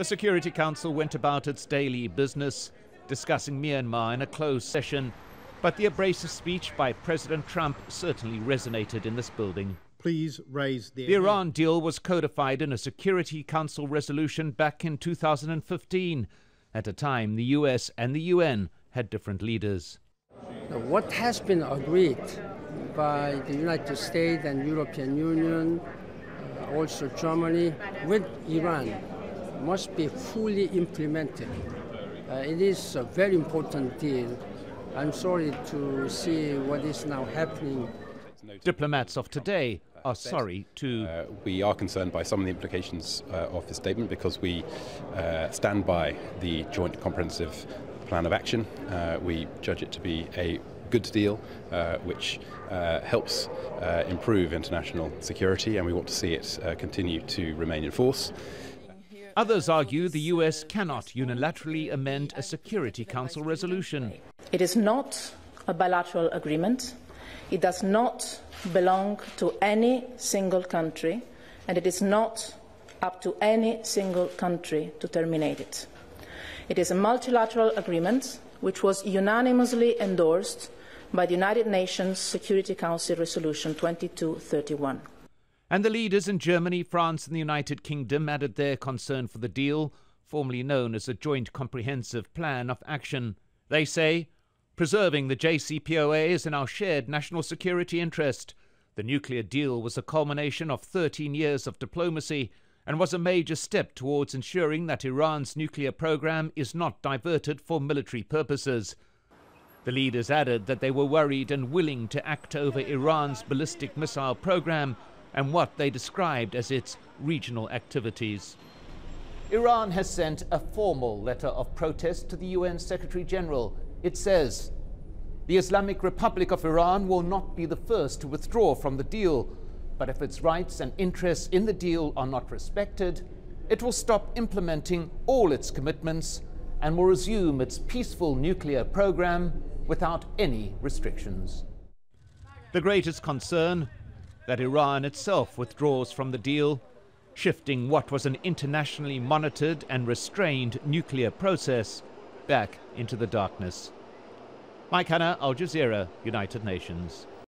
The Security Council went about its daily business, discussing Myanmar in a closed session, but the abrasive speech by President Trump certainly resonated in this building. Please raise the Iran deal was codified in a Security Council resolution back in 2015, at a time the US and the UN had different leaders. What has been agreed by the United States and European Union, uh, also Germany, with Iran must be fully implemented. Uh, it is a very important deal. I'm sorry to see what is now happening. Diplomats of today are sorry to. Uh, we are concerned by some of the implications uh, of this statement because we uh, stand by the joint comprehensive plan of action. Uh, we judge it to be a good deal uh, which uh, helps improve international security, and we want to see it continue to remain in force. Others argue the US cannot unilaterally amend a Security Council resolution. It is not a bilateral agreement. It does not belong to any single country, and it is not up to any single country to terminate it. It is a multilateral agreement which was unanimously endorsed by the United Nations Security Council Resolution 2231. And the leaders in Germany, France, and the United Kingdom added their concern for the deal, formerly known as a Joint Comprehensive Plan of Action. They say, preserving the JCPOA is in our shared national security interest. The nuclear deal was a culmination of 13 years of diplomacy and was a major step towards ensuring that Iran's nuclear program is not diverted for military purposes. The leaders added that they were worried and willing to act over Iran's ballistic missile program and what they described as its regional activities. Iran has sent a formal letter of protest to the UN Secretary General. It says, The Islamic Republic of Iran will not be the first to withdraw from the deal, but if its rights and interests in the deal are not respected, it will stop implementing all its commitments and will resume its peaceful nuclear program without any restrictions. The greatest concern that Iran itself withdraws from the deal, shifting what was an internationally monitored and restrained nuclear process back into the darkness. Mike Hanna, Al Jazeera, United Nations.